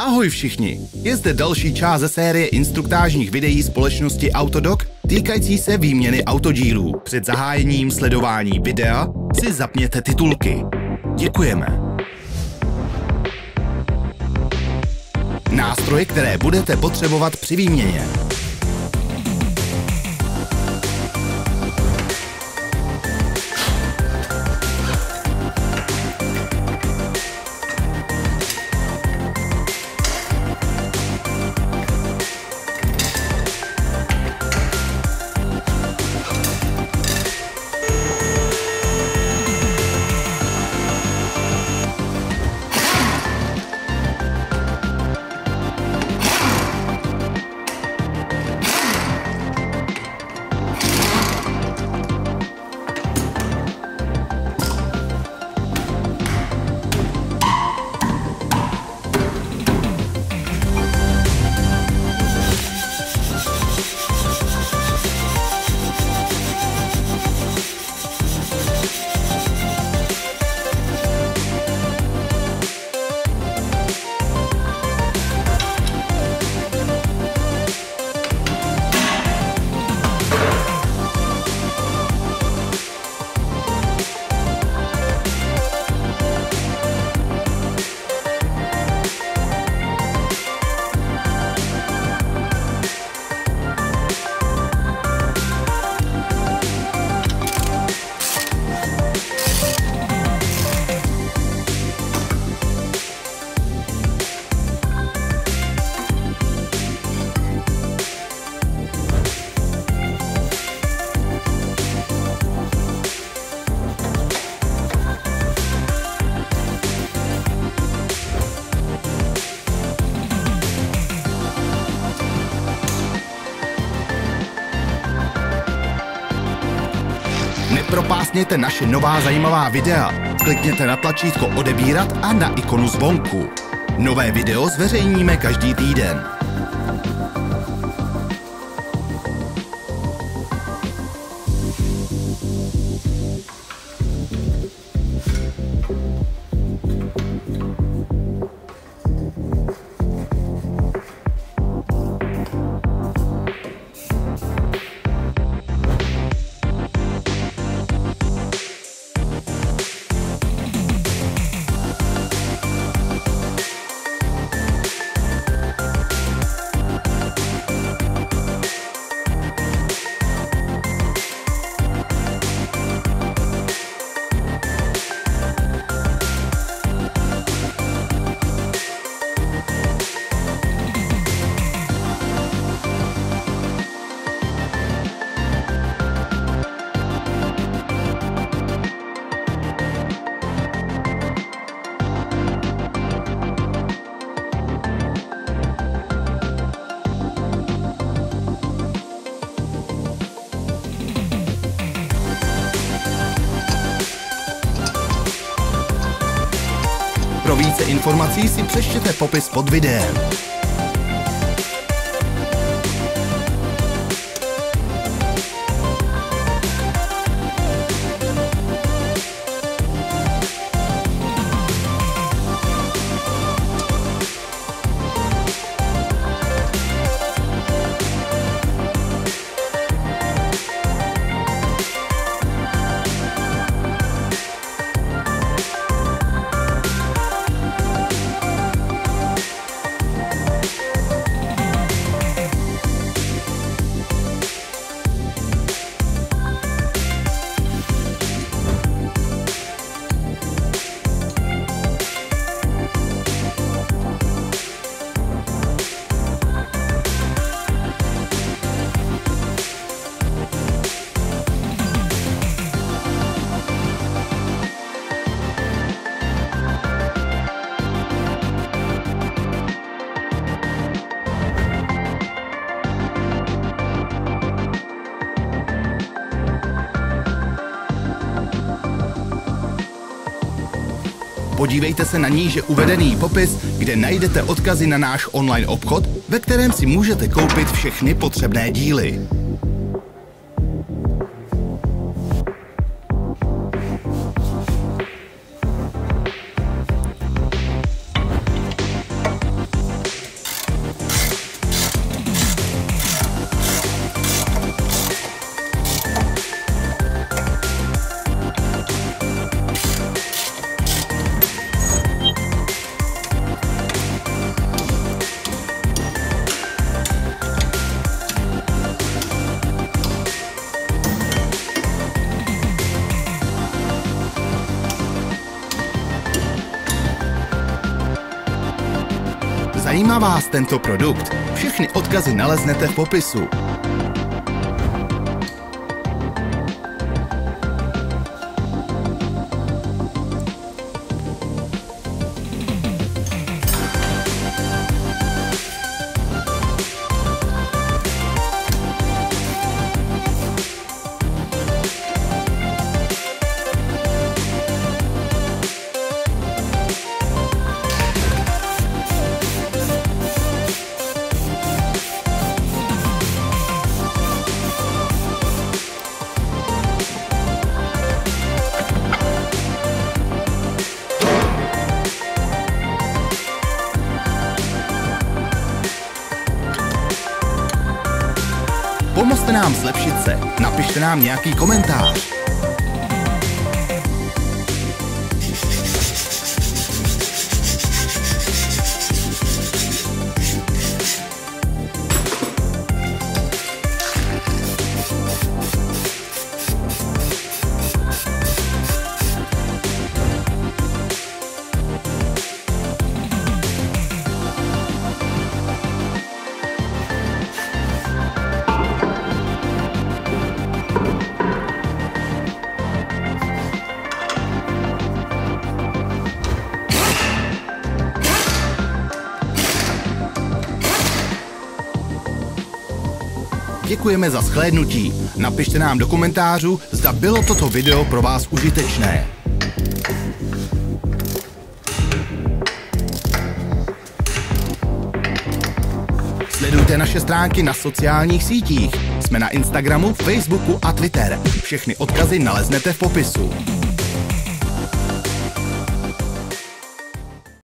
Ahoj všichni, je zde další část ze série instruktážních videí společnosti Autodoc týkající se výměny autodílů. Před zahájením sledování videa si zapněte titulky. Děkujeme. Nástroje, které budete potřebovat při výměně. Nepropásněte naše nová zajímavá videa. Klikněte na tlačítko odebírat a na ikonu zvonku. Nové video zveřejníme každý týden. Informací si přečtěte popis pod videem. Podívejte se na níže uvedený popis, kde najdete odkazy na náš online obchod, ve kterém si můžete koupit všechny potřebné díly. Zajímá vás tento produkt? Všechny odkazy naleznete v popisu. Pomozte nám zlepšit se. Napište nám nějaký komentář. Děkujeme za shlédnutí. Napište nám do komentářů, zda bylo toto video pro vás užitečné. Sledujte naše stránky na sociálních sítích. Jsme na Instagramu, Facebooku a Twitter. Všechny odkazy naleznete v popisu.